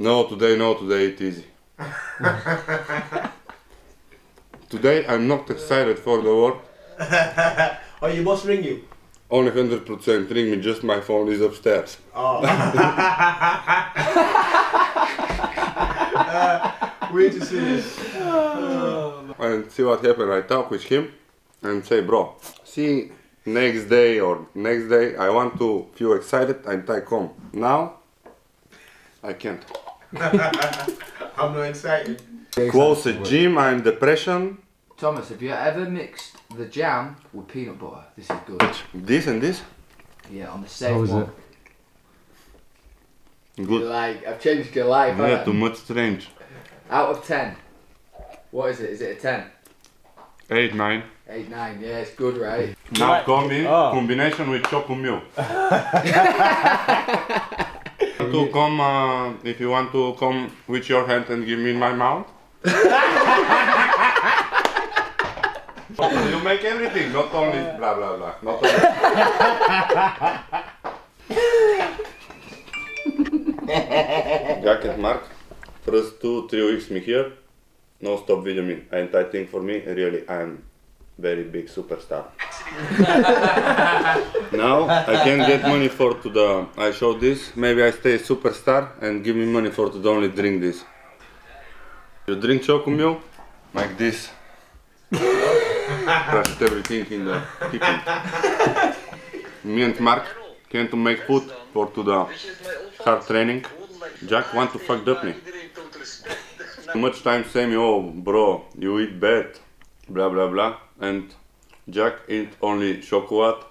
No, today, no, today it's easy. today I'm not excited for the work. Oh, you must ring you. Only 100% ring me, just my phone is upstairs. Oh. Uh, Wait to see this. Uh, and see what happened. I talk with him and say, bro, see next day or next day I want to feel excited and I come. Now I can't. I'm not excited. Close the gym, I'm depression. Tomas, have you ever mixed the jam with peanut butter? This is good. This and this. Yeah, on the same How is one. it? Good. Like, I've changed your life. Yeah, haven't too much strange. Out of 10. What is it? Is it a 10? 8, 9. 8, 9. Yeah, it's good, right? Now combi, Oh. combination with chocolate milk. to come, uh, if you want to come with your hand and give me in my mouth. you make everything, not only blah blah blah. Not only. Jacket Marc, first two, three weeks me here, no stop video me. And I think for me, really, I'm very big superstar. now I can get money for to the I show this. Maybe I stay superstar and give me money for to only drink this. You drink choco milk like this. Crush everything in the kitchen. Me and Marc came to make food for to the hard training. Jack want to fuck up me. Much time say me, oh bro, you eat bad, blah blah blah, and Jack eat only chocolate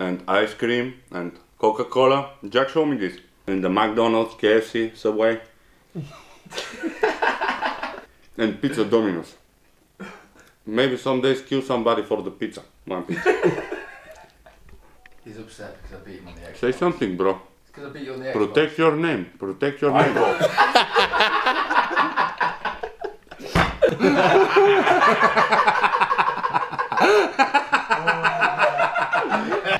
and ice cream and Coca-Cola. Jack showed me this in the McDonald's, KFC, Subway, and Pizza Domino's. Maybe some days kill somebody for the pizza. One pizza. He's upset because I beat him on the Xbox. Say something, bro. Because I beat you on the Xbox. Protect your name. Protect your name.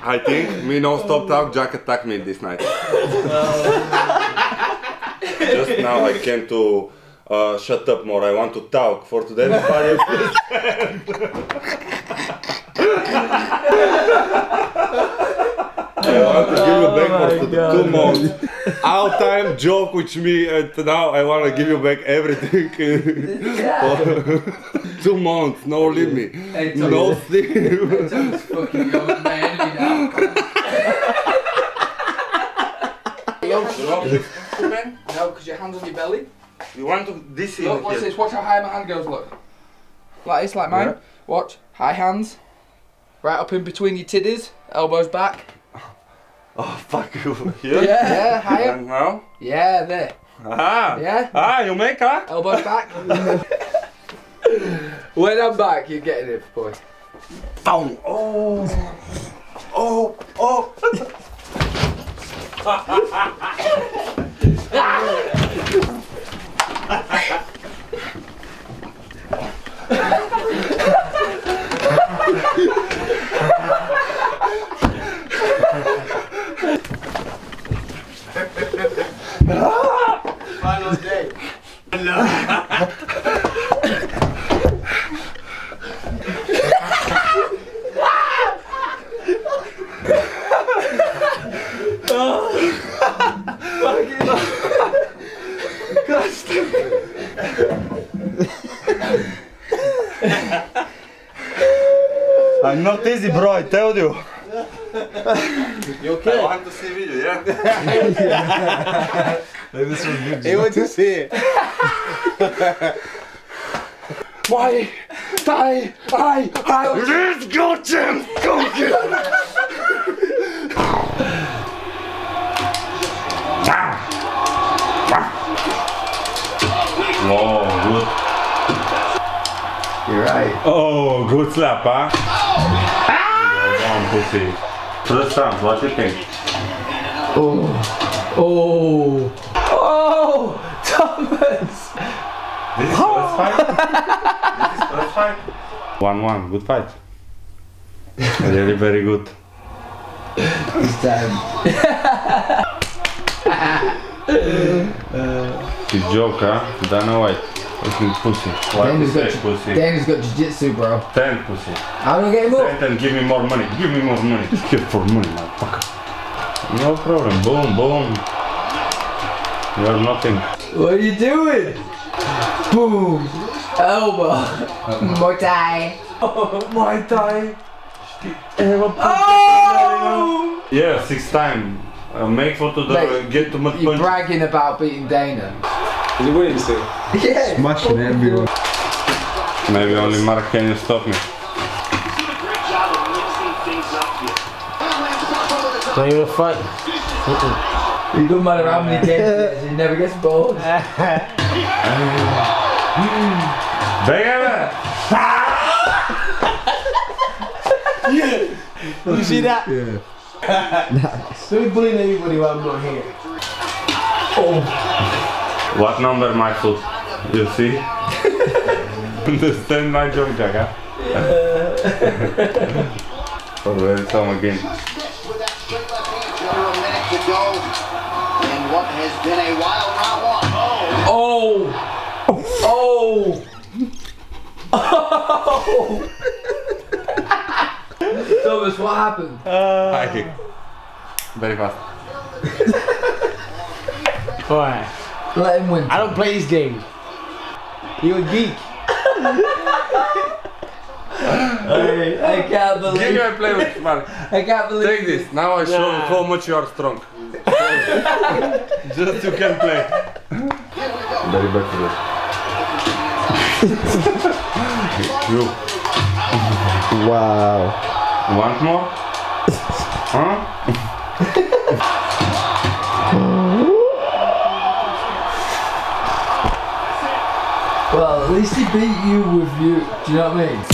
I think me no stop talk. Jack attacked me this night. Just now I came to uh, shut up more. I want to talk for today. Everybody I want to give you back for the two months. All time joke with me and now I want to give you back everything. two months, no leave me. No Tomas. sleep. Tomas fucking your my enemy now. No, because your hand's on your belly. You want to this in Look, watch here. this. Watch how high my hand goes. Look. Like this, like mine. Watch. High hands. Right up in between your titties. Elbows back. Oh fuck you. yeah. Yeah, higher. And now? Yeah, there. Ah. Yeah. Ah, you make huh? Elbows back. when I'm back, you're getting it, boy. Boom. Oh. Oh. Oh. Final day. I'm not easy, bro. I tell you. You okay? I want to see video, yeah. this was good. He wants to see it. Why? Die! I! I! Let's go, Tim! Go get Oh, good. You're right. Oh, good slap, huh? Pussy. First round, what do you think? Oh. Oh. oh, Tomas. This is oh. first fight? this is first fight? 1-1, good fight. Really very good. This time. He's joke, huh? Dana White. Fucking pussy. Why you Dana's got, pussy? Dana's got jiu-jitsu, bro. Ten pussy. How do I get him up? Ten give me more money. Give me more money. Here for money, motherfucker. No problem. Boom, boom. You're nothing. What are you doing? Boom. Elbow. Muay Thai. Muay Thai. Oh! Yeah, six time. Uh, make photo the Mate, get to my You're punch. bragging about beating Dana. Is he winning still? Yeah. Smashing everyone. Maybe only Marc can stop me. Don't even fight. He doesn't matter how many games he is, he never gets bored. Begame! You see that? Yeah. Don't bullying anybody while I'm not here. Oh. What number my foot? You see? Understand my joke, Jack, huh? oh, welcome again. Under a minute to go in what has been a wild round one. Oh! Oh! Oh! Tomas, what happened? Uh, High kick. Very fast. Boy, Let him win. I don't play these games. You a geek. I, I can't Give me believe a play with Marc. I can't believe Take this. Now I show you how much you are strong. Just you can play. Very bad for you. Wow. Want more? Huh? Least he beat you with you. Do you know what I mean?